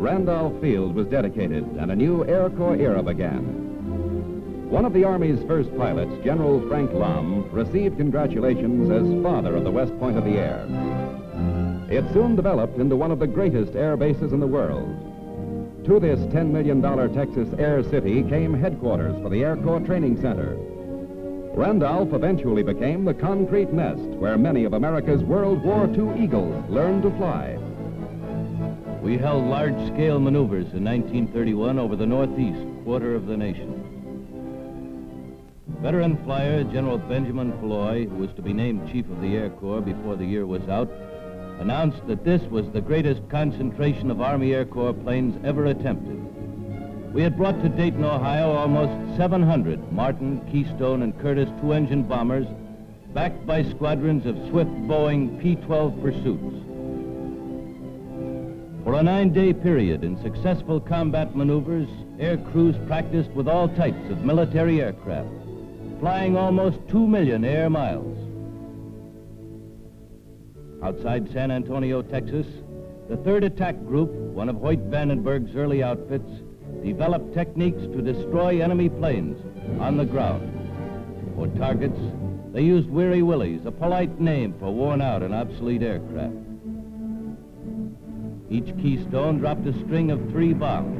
Randolph Field was dedicated and a new Air Corps era began. One of the Army's first pilots, General Frank Lahm, received congratulations as father of the West Point of the Air. It soon developed into one of the greatest air bases in the world. To this $10 million Texas Air City came headquarters for the Air Corps Training Center. Randolph eventually became the concrete nest where many of America's World War II Eagles learned to fly. We held large-scale maneuvers in 1931 over the northeast quarter of the nation. Veteran flyer General Benjamin Foulois, who was to be named Chief of the Air Corps before the year was out, announced that this was the greatest concentration of Army Air Corps planes ever attempted. We had brought to Dayton, Ohio almost 700 Martin, Keystone, and Curtiss two-engine bombers backed by squadrons of swift Boeing P-12 pursuits. For a nine-day period in successful combat maneuvers, air crews practiced with all types of military aircraft, flying almost two million air miles. Outside San Antonio, Texas, the 3rd Attack Group, one of Hoyt Vandenberg's early outfits, developed techniques to destroy enemy planes on the ground. For targets, they used Weary Willies, a polite name for worn-out and obsolete aircraft. Each keystone dropped a string of three bombs.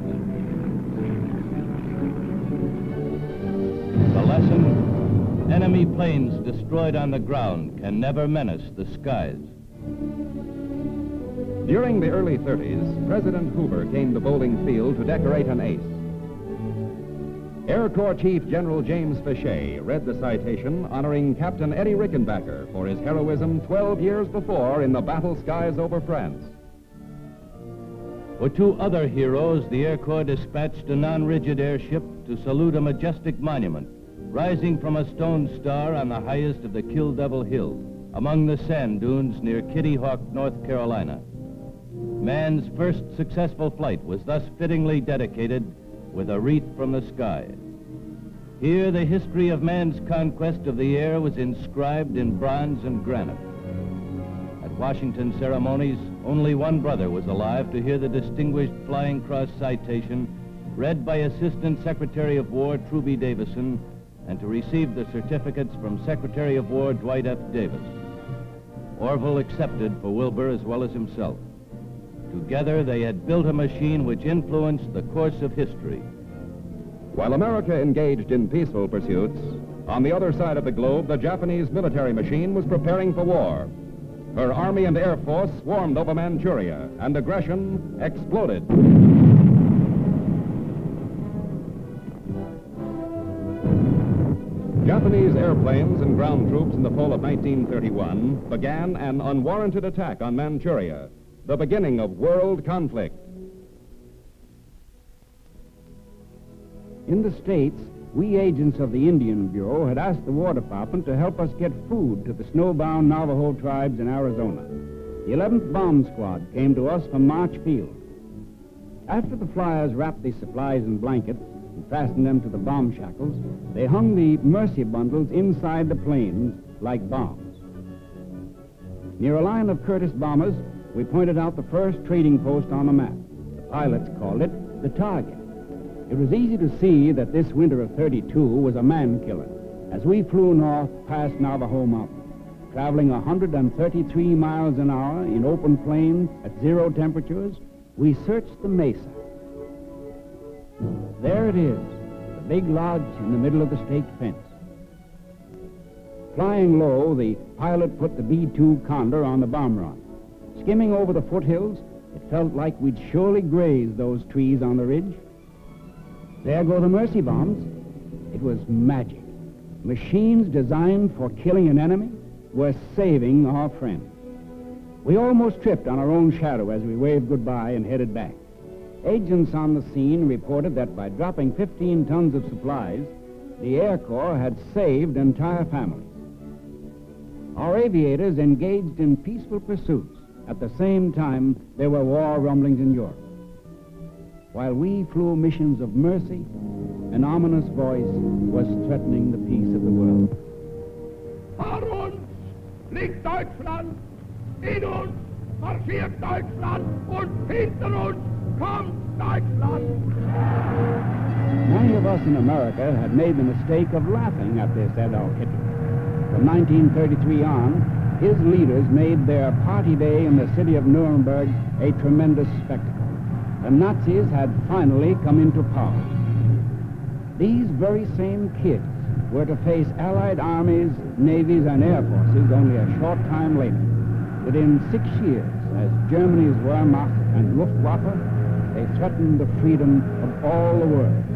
The lesson, enemy planes destroyed on the ground can never menace the skies. During the early 30s, President Hoover came to Bolling Field to decorate an ace. Air Corps Chief General James Fechet read the citation honoring Captain Eddie Rickenbacker for his heroism 12 years before in the battle skies over France. For two other heroes, the Air Corps dispatched a non-rigid airship to salute a majestic monument rising from a stone star on the highest of the Kill Devil Hill among the sand dunes near Kitty Hawk, North Carolina. Man's first successful flight was thus fittingly dedicated with a wreath from the sky. Here, the history of man's conquest of the air was inscribed in bronze and granite. At Washington ceremonies, only one brother was alive to hear the distinguished Flying Cross citation read by Assistant Secretary of War Trubee Davison and to receive the certificates from Secretary of War Dwight F. Davis. Orville accepted for Wilbur as well as himself. Together, they had built a machine which influenced the course of history. While America engaged in peaceful pursuits, on the other side of the globe, the Japanese military machine was preparing for war. Her army and air force swarmed over Manchuria, and aggression exploded. Japanese airplanes and ground troops in the fall of 1931 began an unwarranted attack on Manchuria, the beginning of world conflict. In the States, we agents of the Indian Bureau had asked the War Department to help us get food to the snowbound Navajo tribes in Arizona. The 11th Bomb Squad came to us from March Field. After the flyers wrapped the supplies in blankets and fastened them to the bomb shackles, they hung the Mercy bundles inside the planes like bombs. Near a line of Curtiss bombers, we pointed out the first trading post on the map. The pilots called it the target. It was easy to see that this winter of 32 was a man-killer as we flew north past Navajo Mountain, traveling 133 miles an hour in open plains at zero temperatures, we searched the mesa. There it is, the big lodge in the middle of the stake fence. Flying low, the pilot put the B-2 Condor on the bomb run. Skimming over the foothills, it felt like we'd surely graze those trees on the ridge. There go the mercy bombs. It was magic. Machines designed for killing an enemy were saving our friends. We almost tripped on our own shadow as we waved goodbye and headed back. Agents on the scene reported that by dropping 15 tons of supplies, the Air Corps had saved entire families. Our aviators engaged in peaceful pursuits. At the same time, there were war rumblings in Europe. While we flew missions of mercy, an ominous voice was threatening the peace of the world. Vor uns liegt Deutschland, in uns marschiert Deutschland und hinter uns Komm, Deutschland! Many of us in America had made the mistake of laughing at this Adolf Hitler. From 1933 on, his leaders made their party day in the city of Nuremberg a tremendous spectacle. The Nazis had finally come into power. These very same kids were to face Allied armies, navies, and air forces only a short time later. Within six years, as Germany's Wehrmacht and Luftwaffe, they threatened the freedom of all the world.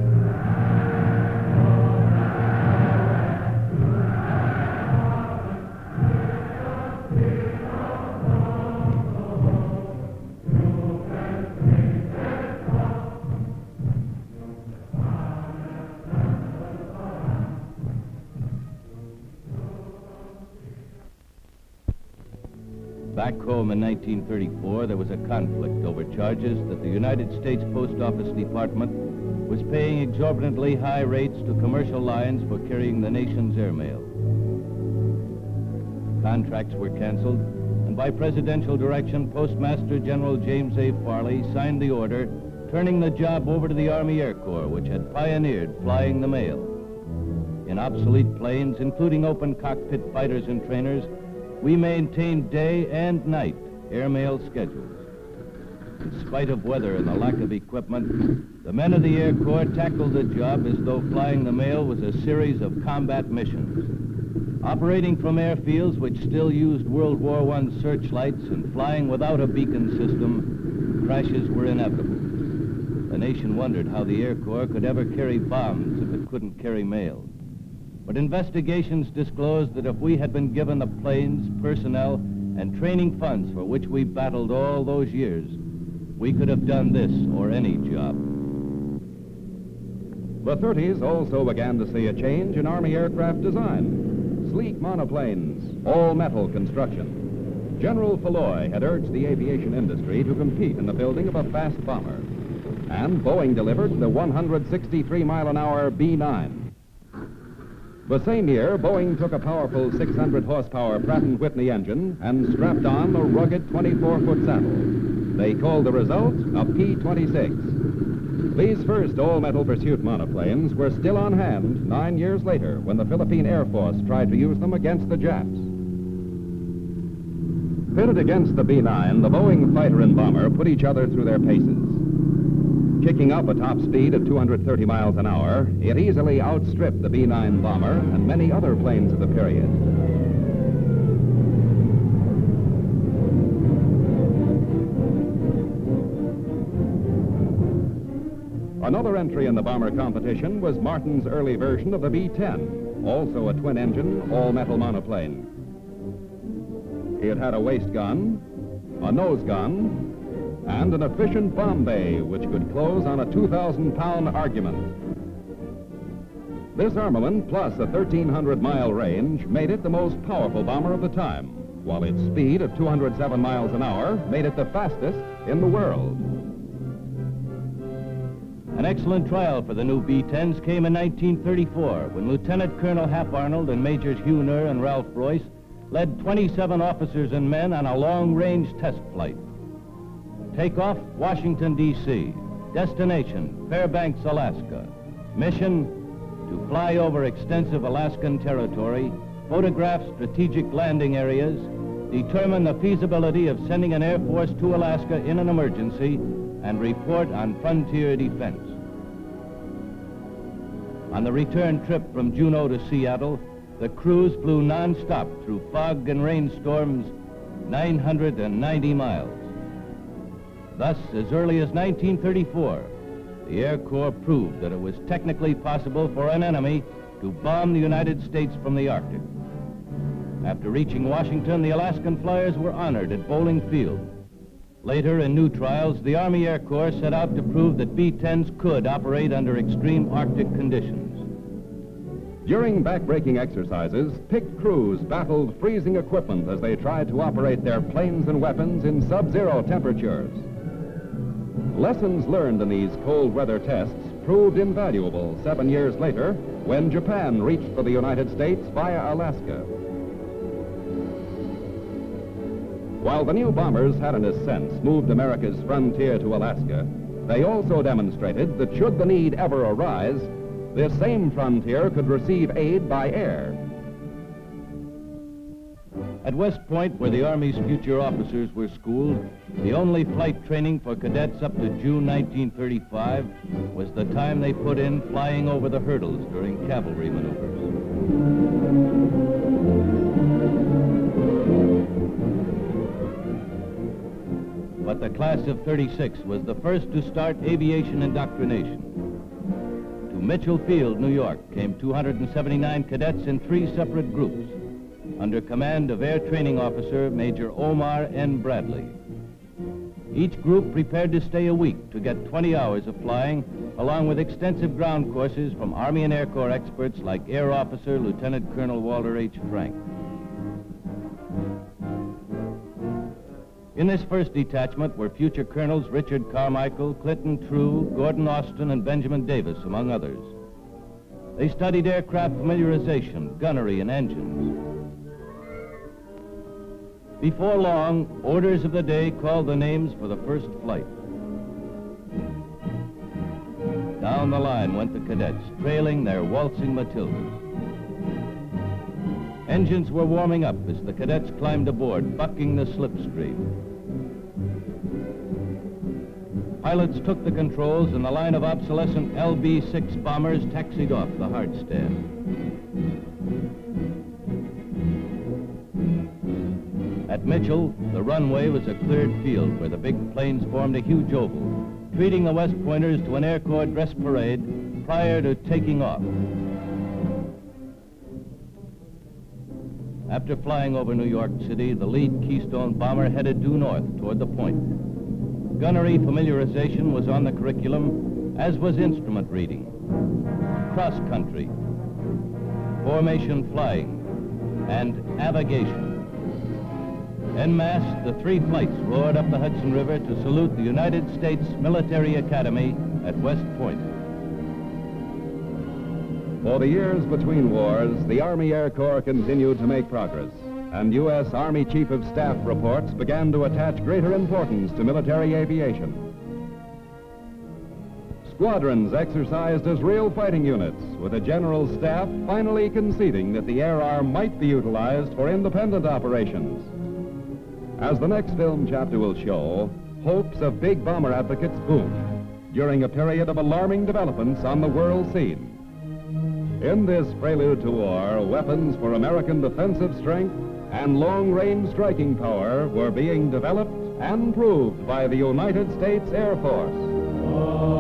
Back home in 1934, there was a conflict over charges that the United States Post Office Department was paying exorbitantly high rates to commercial lines for carrying the nation's airmail. Contracts were canceled, and by presidential direction, Postmaster General James A. Farley signed the order turning the job over to the Army Air Corps, which had pioneered flying the mail. In obsolete planes, including open cockpit fighters and trainers, we maintained day and night airmail schedules. In spite of weather and the lack of equipment, the men of the Air Corps tackled the job as though flying the mail was a series of combat missions. Operating from airfields which still used World War I searchlights and flying without a beacon system, crashes were inevitable. The nation wondered how the Air Corps could ever carry bombs if it couldn't carry mail. But investigations disclosed that if we had been given the planes, personnel, and training funds for which we battled all those years, we could have done this or any job. The 30s also began to see a change in Army aircraft design. Sleek monoplanes, all metal construction. General Foulois had urged the aviation industry to compete in the building of a fast bomber. And Boeing delivered the 163 mile an hour B 9. The same year, Boeing took a powerful 600 horsepower Pratt & Whitney engine and strapped on a rugged 24-foot saddle. They called the result a P-26. These first all-metal pursuit monoplanes were still on hand nine years later when the Philippine Air Force tried to use them against the Japs. Pitted against the B-9, the Boeing fighter and bomber put each other through their paces. Kicking up a top speed of 230 miles an hour, it easily outstripped the B-9 bomber and many other planes of the period. Another entry in the bomber competition was Martin's early version of the B-10, also a twin-engine, all-metal monoplane. It had a waist gun, a nose gun, and an efficient bomb bay which could close on a 2,000-pound argument. This armament, plus a 1,300-mile range, made it the most powerful bomber of the time, while its speed of 207 miles an hour made it the fastest in the world. An excellent trial for the new B-10s came in 1934 when Lieutenant Colonel Hap Arnold and Majors Hugh Knerr and Ralph Royce led 27 officers and men on a long-range test flight. Takeoff, Washington, D.C. Destination, Fairbanks, Alaska. Mission, to fly over extensive Alaskan territory, photograph strategic landing areas, determine the feasibility of sending an Air Force to Alaska in an emergency, and report on frontier defense. On the return trip from Juneau to Seattle, the crews flew nonstop through fog and rainstorms 990 miles. Thus, as early as 1934, the Air Corps proved that it was technically possible for an enemy to bomb the United States from the Arctic. After reaching Washington, the Alaskan flyers were honored at Bolling Field. Later, in new trials, the Army Air Corps set out to prove that B-10s could operate under extreme Arctic conditions. During backbreaking exercises, picked crews battled freezing equipment as they tried to operate their planes and weapons in sub-zero temperatures. Lessons learned in these cold weather tests proved invaluable seven years later when Japan reached for the United States via Alaska. While the new bombers had in a sense moved America's frontier to Alaska, they also demonstrated that should the need ever arise, this same frontier could receive aid by air. At West Point, where the Army's future officers were schooled, the only flight training for cadets up to June 1935 was the time they put in flying over the hurdles during cavalry maneuvers. But the class of 36 was the first to start aviation indoctrination. To Mitchell Field, New York, came 279 cadets in three separate groups under command of Air Training Officer Major Omar N. Bradley. Each group prepared to stay a week to get 20 hours of flying, along with extensive ground courses from Army and Air Corps experts like Air Officer Lieutenant Colonel Walter H. Frank. In this first detachment were future Colonels Richard Carmichael, Clinton True, Gordon Austin, and Benjamin Davis, among others. They studied aircraft familiarization, gunnery, and engines. Before long, orders of the day called the names for the first flight. Down the line went the cadets, trailing their waltzing Matildas. Engines were warming up as the cadets climbed aboard, bucking the slipstream. Pilots took the controls and the line of obsolescent LB-6 bombers taxied off the hard At Mitchell, the runway was a cleared field where the big planes formed a huge oval, treating the West Pointers to an Air Corps dress parade prior to taking off. After flying over New York City, the lead Keystone bomber headed due north toward the point. Gunnery familiarization was on the curriculum, as was instrument reading, cross country, formation flying, and avigation. En masse, the three flights roared up the Hudson River to salute the United States Military Academy at West Point. For the years between wars, the Army Air Corps continued to make progress, and U.S. Army Chief of Staff reports began to attach greater importance to military aviation. Squadrons exercised as real fighting units, with a general staff finally conceding that the air arm might be utilized for independent operations. As the next film chapter will show, hopes of big bomber advocates boom during a period of alarming developments on the world scene. In this prelude to war, weapons for American defensive strength and long-range striking power were being developed and proved by the United States Air Force.